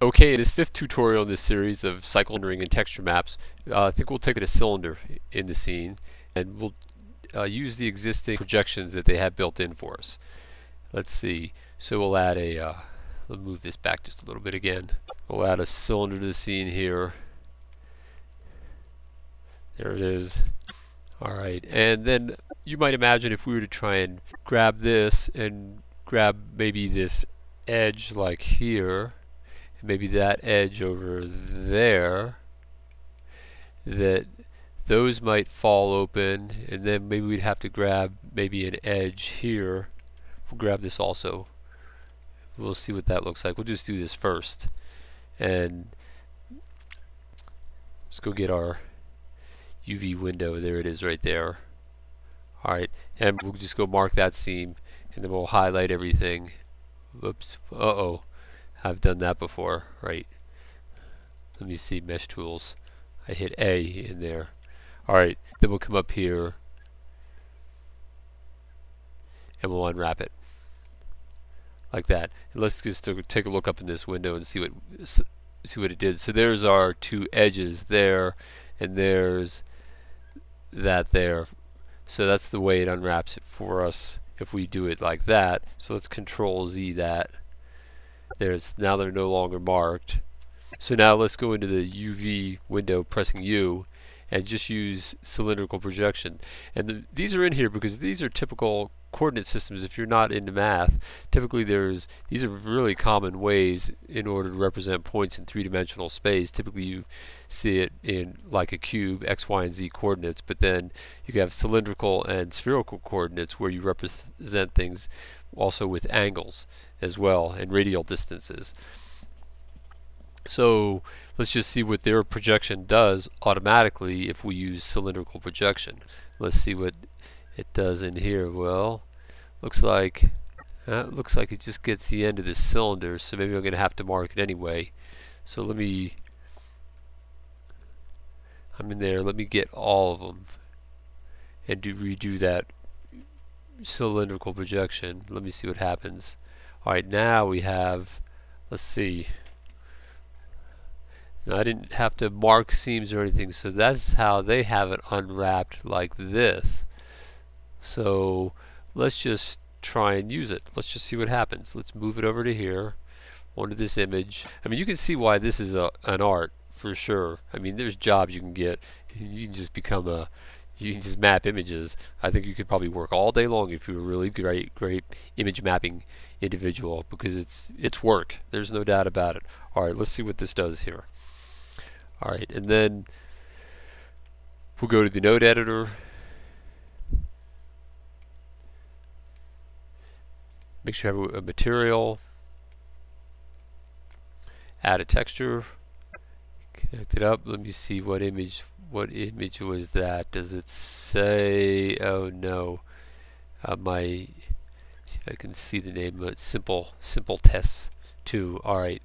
Okay, in this fifth tutorial in this series of cycle rendering and texture maps, uh, I think we'll take it a cylinder in the scene and we'll uh, use the existing projections that they have built in for us. Let's see, so we'll add a, uh, let's move this back just a little bit again. We'll add a cylinder to the scene here. There it is. Alright, and then you might imagine if we were to try and grab this and grab maybe this edge like here maybe that edge over there that those might fall open and then maybe we'd have to grab maybe an edge here. We'll grab this also. We'll see what that looks like. We'll just do this first. And let's go get our UV window. There it is right there. Alright and we'll just go mark that seam and then we'll highlight everything. Whoops uh-oh I've done that before, right? Let me see mesh tools. I hit A in there. Alright, then we'll come up here and we'll unwrap it. Like that. And let's just take a look up in this window and see what see what it did. So there's our two edges there and there's that there. So that's the way it unwraps it for us if we do it like that. So let's control Z that there's now they're no longer marked. So now let's go into the UV window pressing U and just use cylindrical projection. And the, these are in here because these are typical coordinate systems if you're not into math. Typically there's these are really common ways in order to represent points in three-dimensional space. Typically you see it in like a cube, x, y, and z coordinates, but then you have cylindrical and spherical coordinates where you represent things also with angles as well and radial distances. So let's just see what their projection does automatically if we use cylindrical projection. Let's see what it does in here. Well, looks like uh, looks like it just gets the end of this cylinder, so maybe I'm going to have to mark it anyway. So let me I'm in there. Let me get all of them and do redo that cylindrical projection. Let me see what happens. Alright, now we have, let's see. Now, I didn't have to mark seams or anything, so that's how they have it unwrapped like this. So let's just try and use it. Let's just see what happens. Let's move it over to here, onto this image. I mean, you can see why this is a, an art for sure. I mean, there's jobs you can get. You can just become a you can just map images. I think you could probably work all day long if you're a really great, great image mapping individual because it's it's work. There's no doubt about it. All right, let's see what this does here. All right, and then we'll go to the node editor. Make sure you have a material. Add a texture. Connect it up. Let me see what image what image was that? Does it say? Oh no, uh, my. See if I can see the name. But simple, simple tests two. All right.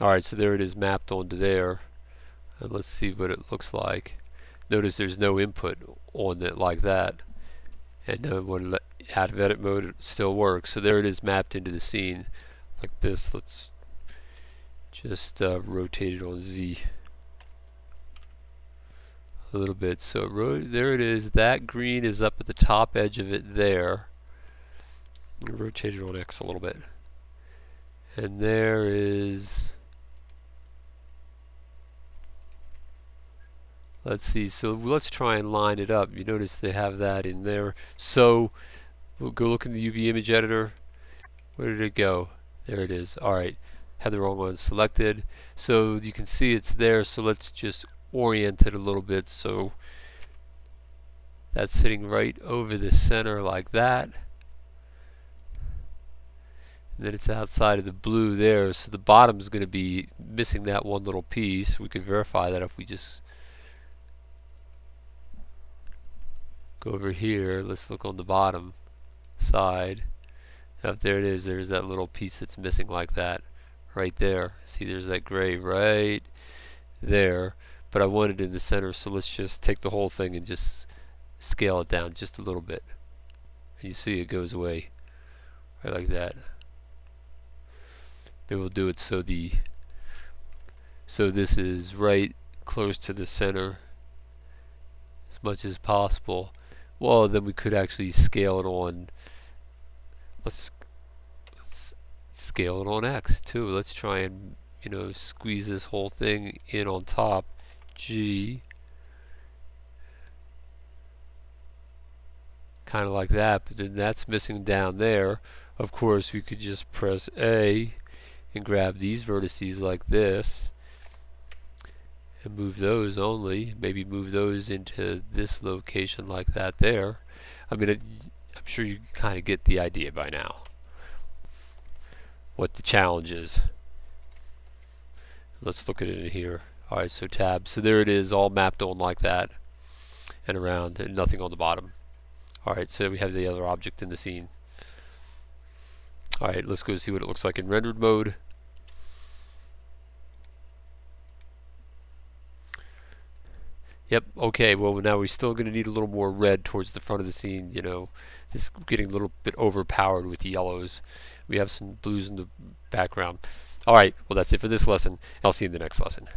Alright, so there it is mapped onto there. And let's see what it looks like. Notice there's no input on it like that. And then when out of edit mode it still works. So there it is mapped into the scene. Like this let's just uh, rotate it on Z. A little bit. So there it is. That green is up at the top edge of it there. Rotate it on X a little bit. And there is let's see. So let's try and line it up. You notice they have that in there. So We'll go look in the UV image editor. Where did it go? There it is. Alright. Had the wrong one selected. So you can see it's there. So let's just orient it a little bit. So that's sitting right over the center like that. And then it's outside of the blue there. So the bottom is going to be missing that one little piece. We could verify that if we just go over here. Let's look on the bottom side. Up there it is. There's that little piece that's missing like that right there. See, there's that gray right there. But I want it in the center, so let's just take the whole thing and just scale it down just a little bit. And you see it goes away right like that. Maybe we'll do it so the so this is right close to the center as much as possible. Well, then we could actually scale it on. Let's, let's scale it on X too. Let's try and you know squeeze this whole thing in on top. G. Kind of like that, but then that's missing down there. Of course, we could just press A and grab these vertices like this and move those only maybe move those into this location like that there. I mean it, I'm sure you kind of get the idea by now. What the challenge is. Let's look at it in here. Alright so tab. So there it is all mapped on like that. And around and nothing on the bottom. Alright so we have the other object in the scene. Alright let's go see what it looks like in rendered mode Yep, okay, well now we're still going to need a little more red towards the front of the scene, you know. This getting a little bit overpowered with yellows. We have some blues in the background. Alright, well that's it for this lesson. I'll see you in the next lesson.